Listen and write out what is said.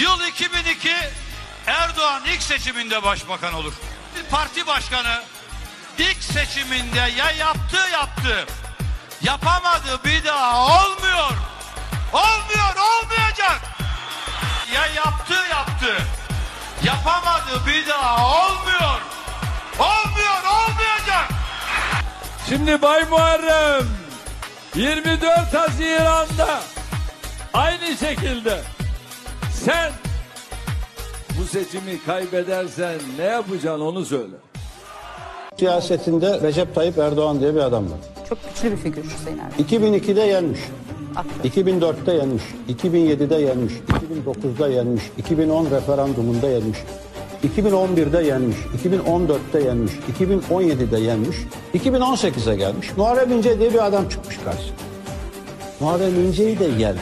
Yıl 2002 Erdoğan ilk seçiminde başbakan olur. Bir parti başkanı ilk seçiminde ya yaptı yaptı. Yapamadı bir daha olmuyor. Olmuyor olmayacak. Ya yaptı yaptı. Yapamadı bir daha olmuyor. Olmuyor olmayacak. Şimdi Bay Muharrem 24 Haziran'da aynı şekilde sen bu seçimi kaybedersen ne yapacaksın onu söyle. Siyasetinde Recep Tayyip Erdoğan diye bir adam var. Çok güçlü bir figür Hüseyin Erbil. 2002'de yenmiş. Haklı. 2004'te yenmiş. 2007'de yenmiş. 2009'da yenmiş. 2010 referandumunda yenmiş. 2011'de yenmiş. 2014'te yenmiş. 2017'de yenmiş. 2018'e gelmiş. Muharrem İnce diye bir adam çıkmış karşısına. Muharrem İnce'yi de yer.